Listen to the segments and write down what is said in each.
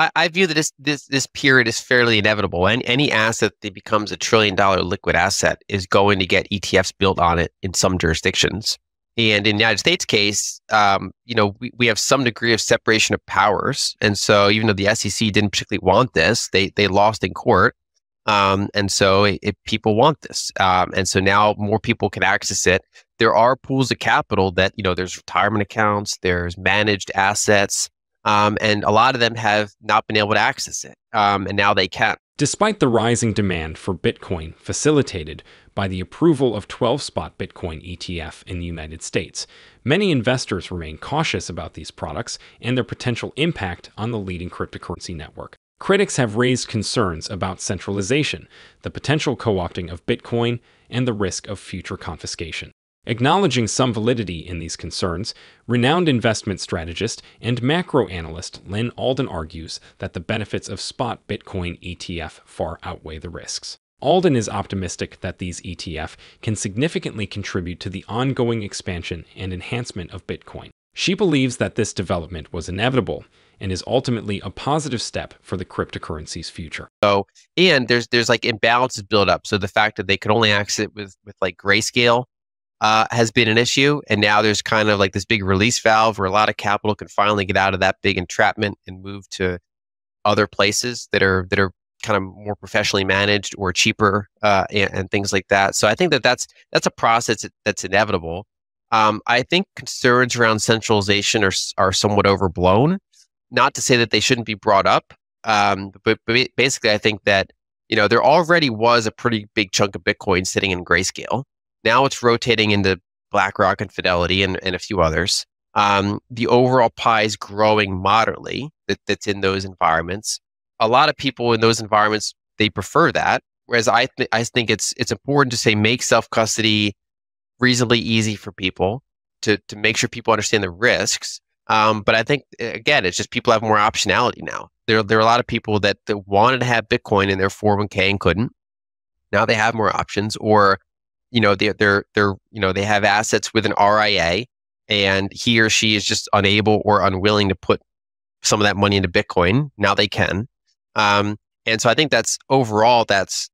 I, I view that this this this period is fairly inevitable. And any asset that becomes a trillion dollar liquid asset is going to get ETFs built on it in some jurisdictions. And in the United States case, um, you know, we, we have some degree of separation of powers. And so even though the SEC didn't particularly want this, they they lost in court. Um, and so it, it, people want this. Um, and so now more people can access it. There are pools of capital that, you know, there's retirement accounts, there's managed assets, um, and a lot of them have not been able to access it. Um, and now they can. Despite the rising demand for Bitcoin facilitated by the approval of 12 spot Bitcoin ETF in the United States, many investors remain cautious about these products and their potential impact on the leading cryptocurrency network. Critics have raised concerns about centralization, the potential co opting of Bitcoin, and the risk of future confiscation. Acknowledging some validity in these concerns, renowned investment strategist and macro analyst Lyn Alden argues that the benefits of spot Bitcoin ETF far outweigh the risks. Alden is optimistic that these ETF can significantly contribute to the ongoing expansion and enhancement of Bitcoin. She believes that this development was inevitable and is ultimately a positive step for the cryptocurrency's future. So, and there's there's like imbalances build up. So the fact that they could only access it with with like grayscale uh, has been an issue, and now there's kind of like this big release valve where a lot of capital can finally get out of that big entrapment and move to other places that are that are kind of more professionally managed or cheaper uh, and, and, things like that. So I think that that's that's a process that's inevitable. Um, I think concerns around centralization are are somewhat overblown. Not to say that they shouldn't be brought up, um, but, but basically, I think that you know there already was a pretty big chunk of Bitcoin sitting in Grayscale. Now it's rotating into BlackRock and Fidelity and, and a few others. Um, the overall pie is growing moderately that, that's in those environments. A lot of people in those environments they prefer that, whereas I th- I think it's it's important to say make self custody reasonably easy for people to to make sure people understand the risks. Um, but I think again, it's just people have more optionality now. There there are a lot of people that, that wanted to have Bitcoin in their 401k and couldn't. Now they have more options, or you know they're they're they're you know they have assets with an RIA, and he or she is just unable or unwilling to put some of that money into Bitcoin. Now they can, um, and so I think that's overall that's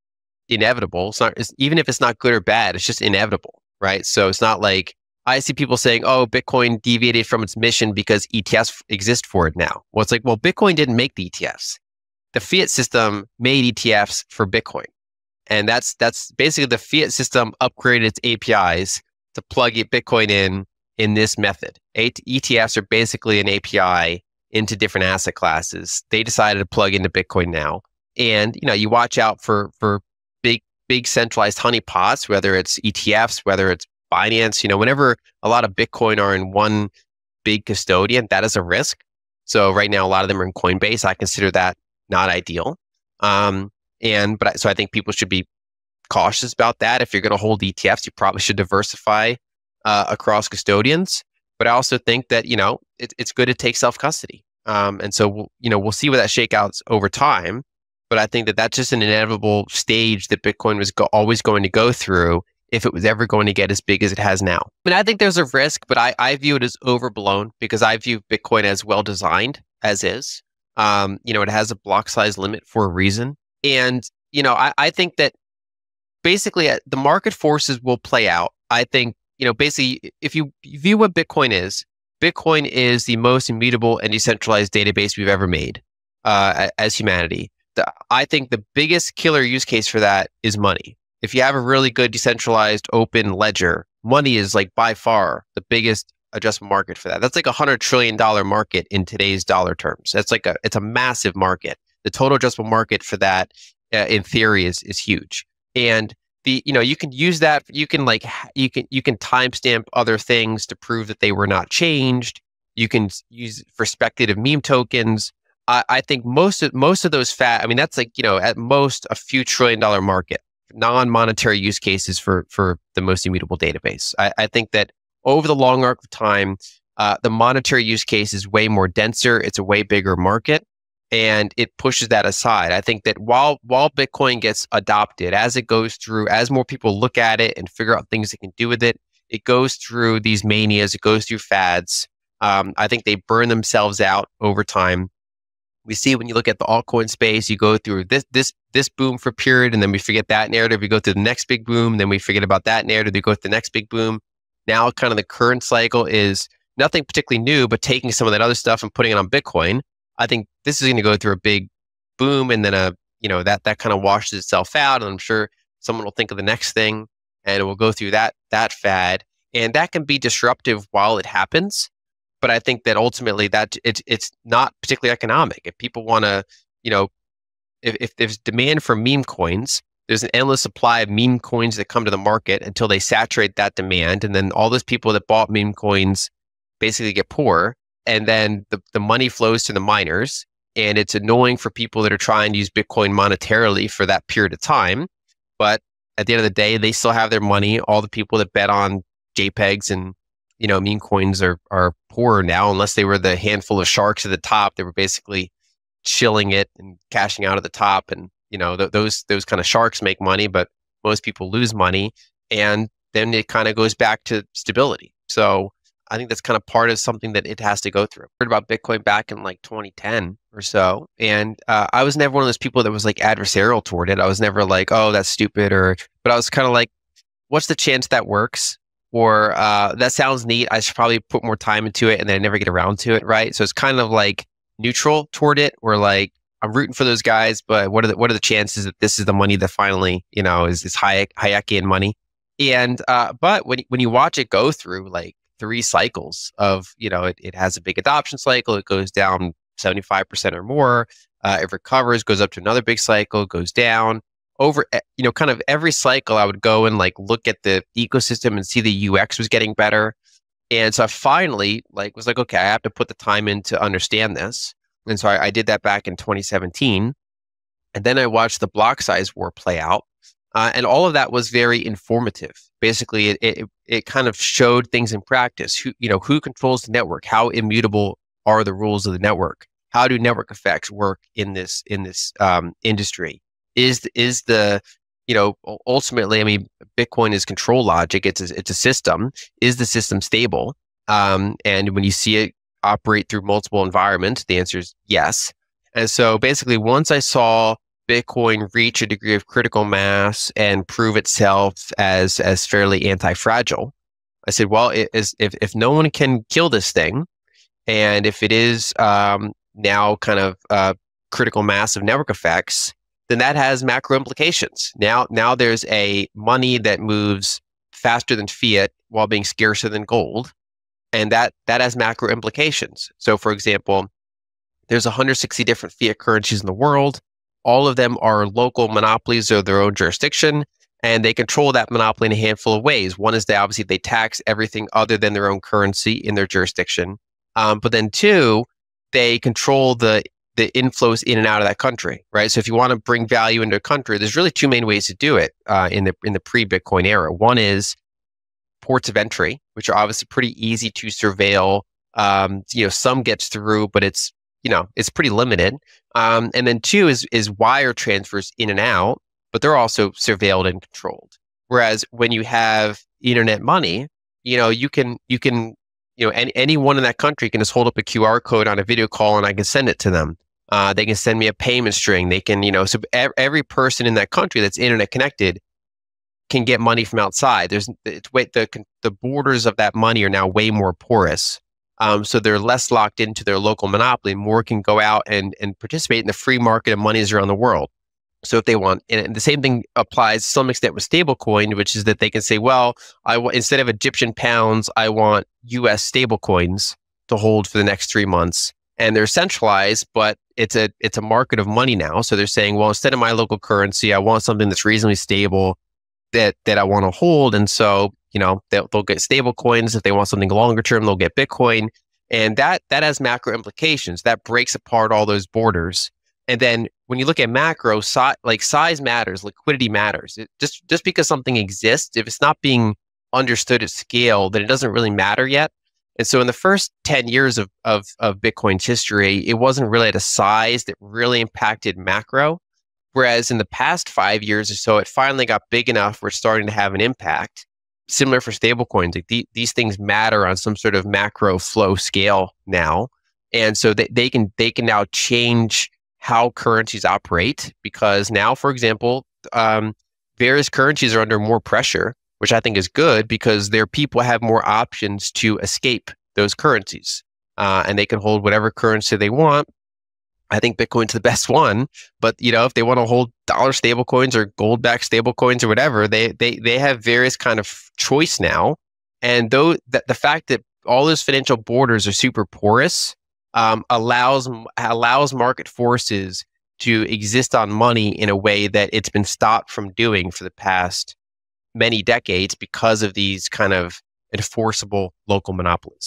inevitable. It's not it's, even if it's not good or bad, it's just inevitable right? So it's not like I see people saying, oh, Bitcoin deviated from its mission because ETFs exist for it now. Well, it's like, well, Bitcoin didn't make the ETFs. The fiat system made ETFs for Bitcoin. And that's that's basically the fiat system upgraded its APIs to plug Bitcoin in in this method. ETFs are basically an API into different asset classes. They decided to plug into Bitcoin now. And you know, you watch out for for big big centralized honeypots, whether it's ETFs, whether it's Binance, you know, whenever a lot of Bitcoin are in one big custodian, that is a risk. So right now, a lot of them are in Coinbase. I consider that not ideal. Um, and but so I think people should be cautious about that. If you're going to hold ETFs, you probably should diversify uh, across custodians. But I also think that you know it, it's good to take self custody. Um, and so we'll, you know we'll see where that shakeouts over time. But I think that that's just an inevitable stage that Bitcoin was go- always going to go through if it was ever going to get as big as it has now. I mean, I think there's a risk, but I, I view it as overblown because I view Bitcoin as well designed as is. Um, you know, it has a block size limit for a reason. And, you know, I, I think that basically uh, the market forces will play out. I think, you know, basically, if you view what Bitcoin is, Bitcoin is the most immutable and decentralized database we've ever made uh, as humanity the, I think the biggest killer use case for that is money. If you have a really good decentralized open ledger, money is like by far the biggest addressable market for that. That's like a hundred trillion dollar market in today's dollar terms. That's like a it's a massive market. The total addressable market for that, uh, in theory, is is huge. And the you know you can use that. You can like you can you can timestamp other things to prove that they were not changed. You can use for speculative meme tokens. I, I think most of most of those fat. I mean, that's like you know at most a few trillion dollar market, non-monetary use cases for for the most immutable database. I, I think that over the long arc of time, uh, the monetary use case is way more denser. It's a way bigger market, and it pushes that aside. I think that while while Bitcoin gets adopted, as it goes through, as more people look at it and figure out things they can do with it, it goes through these manias. It goes through fads. Um, I think they burn themselves out over time we see when you look at the altcoin space, you go through this this this boom for period, and then we forget that narrative. We go to the next big boom, then we forget about that narrative. We go to the next big boom. Now, kind of the current cycle is nothing particularly new, but taking some of that other stuff and putting it on Bitcoin. I think this is going to go through a big boom, and then a you know that that kind of washes itself out, and I'm sure someone will think of the next thing, and it will go through that that fad, and that can be disruptive while it happens but I think that ultimately that it's it's not particularly economic. If people want to, you know, if, if there's demand for meme coins, there's an endless supply of meme coins that come to the market until they saturate that demand, and then all those people that bought meme coins basically get poor, and then the the money flows to the miners, and it's annoying for people that are trying to use Bitcoin monetarily for that period of time, but at the end of the day, they still have their money. All the people that bet on JPEGs and you know, meme coins are are poorer now, unless they were the handful of sharks at the top. They were basically chilling it and cashing out at the top, and you know, th- those those kind of sharks make money, but most people lose money, and then it kind of goes back to stability. So I think that's kind of part of something that it has to go through. I heard about Bitcoin back in like 2010 or so, and uh, I was never one of those people that was like adversarial toward it. I was never like, oh, that's stupid, or but I was kind of like, what's the chance that works? or uh, that sounds neat. I should probably put more time into it and then I never get around to it, right? So it's kind of like neutral toward it, or like I'm rooting for those guys, but what are the what are the chances that this is the money that finally, you know, is is Hayek Hayekian money? And uh, but when when you watch it go through like three cycles of, you know, it, it has a big adoption cycle, it goes down 75% or more, uh, it recovers, goes up to another big cycle, goes down, over you know kind of every cycle i would go and like look at the ecosystem and see the ux was getting better. And so i finally like was like okay i have to put the time in to understand this. And so i, I did that back in 2017 and then i watched the block size war play out uh, and all of that was very informative. Basically it, it it kind of showed things in practice. Who you know who controls the network? How immutable are the rules of the network? How do network effects work in this in this um, industry? Is is the you know ultimately i mean bitcoin is control logic. It's a, it's a system. Is the system stable? Um, and when you see it operate through multiple environments the answer is yes. And so basically once i saw bitcoin reach a degree of critical mass and prove itself as as fairly anti-fragile i said well it is, if, if no one can kill this thing and if it is um, now kind of uh, critical mass of network effects then that has macro implications. Now, now there's a money that moves faster than fiat while being scarcer than gold, and that that has macro implications. So, for example, there's 160 different fiat currencies in the world. All of them are local monopolies of their own jurisdiction, and they control that monopoly in a handful of ways. One is they obviously they tax everything other than their own currency in their jurisdiction, um, but then two, they control the the inflows in and out of that country, right? So if you want to bring value into a country, there's really two main ways to do it uh, in the in the pre-Bitcoin era. One is ports of entry, which are obviously pretty easy to surveil. Um, you know, some gets through, but it's you know it's pretty limited. Um, and then two is is wire transfers in and out, but they're also surveilled and controlled. Whereas when you have internet money, you know you can you can you know any, anyone in that country can just hold up a QR code on a video call and I can send it to them. Uh, they can send me a payment string. They can, you know, so every person in that country that's internet connected can get money from outside. There's it's way, the the borders of that money are now way more porous. Um, so they're less locked into their local monopoly. More can go out and and participate in the free market of monies around the world. So if they want, and the same thing applies to some extent with stablecoin, which is that they can say, well, I w- instead of Egyptian pounds, I want U.S. stablecoins to hold for the next three months and they're centralized, but it's a it's a market of money now. So they're saying, well, instead of my local currency, I want something that's reasonably stable that that I want to hold. And so, you know, they'll, they'll get stable coins. If they want something longer term, they'll get Bitcoin. And that that has macro implications. That breaks apart all those borders. And then when you look at macro, si- like size matters, liquidity matters. It, just just because something exists, if it's not being understood at scale, then it doesn't really matter yet. And so in the first 10 years of, of, of Bitcoin's history, it wasn't really at a size that really impacted macro. Whereas in the past five years or so, it finally got big enough where it's starting to have an impact. Similar for stablecoins, like the, these things matter on some sort of macro flow scale now. and so they, they can they can now change how currencies operate because now, for example, um, various currencies are under more pressure, which I think is good because their people have more options to escape those currencies, uh, and they can hold whatever currency they want. I think Bitcoin's the best one, but you know, if they want to hold dollar stable coins or gold backed stable coins or whatever, they they they have various kind of choice now. And though the, the fact that all those financial borders are super porous um, allows allows market forces to exist on money in a way that it's been stopped from doing for the past many decades because of these kind of enforceable local monopolies.